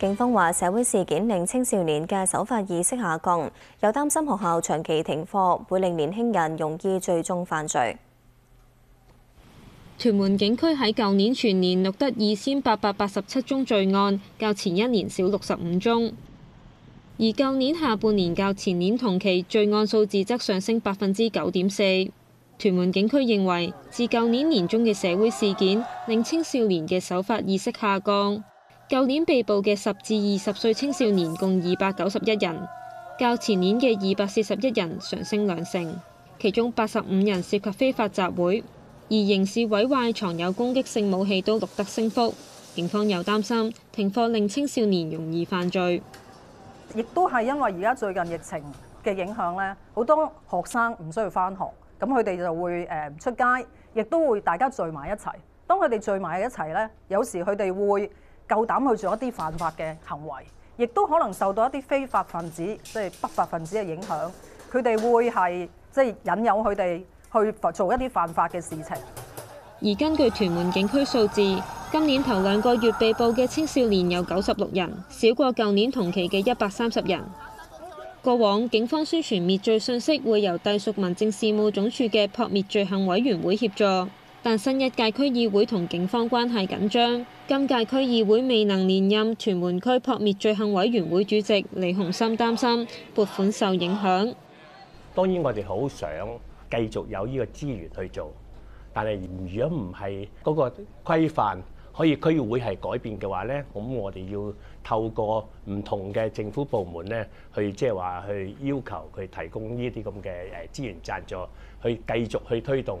警方話社會事件令青少年嘅守法意識下降，又擔心學校長期停課會令年輕人容易聚眾犯罪。屯門警區喺舊年全年錄得二千八百八十七宗罪案，較前一年少六十五宗。而舊年下半年較前年同期罪案數字則上升百分之九點四。屯門警區認為，自舊年年中嘅社會事件令青少年嘅守法意識下降。舊年被捕嘅十至二十歲青少年共二百九十一人，較前年嘅二百四十一人上升兩成，其中八十五人涉及非法集會。而刑事毀壞、藏有攻擊性武器都錄得升幅，警方又擔心停課令青少年容易犯罪。亦都係因為而家最近疫情嘅影響咧，好多學生唔需要返學，咁佢哋就會誒出街，亦都會大家聚埋一齊。當佢哋聚埋一齊咧，有時佢哋會夠膽去做一啲犯法嘅行為，亦都可能受到一啲非法分子即係不法分子嘅影響，佢哋會係即係引誘佢哋。去做一啲犯法嘅事情。而根據屯門警區數字，今年頭兩個月被捕嘅青少年有九十六人，少過舊年同期嘅一百三十人。過往警方宣傳滅罪信息會由隸屬民政事務總署嘅撲滅罪行委員會協助，但新一屆區議會同警方關係緊張，今屆區議會未能連任屯門區撲滅罪行委員會主席李鴻森擔心撥款受影響。當然我哋好想。繼續有呢個資源去做，但係如果唔係嗰個規範可以區議會係改變嘅話咧，咁我哋要透過唔同嘅政府部門咧，去即係話去要求佢提供呢啲咁嘅誒資源贊助，去繼續去推動。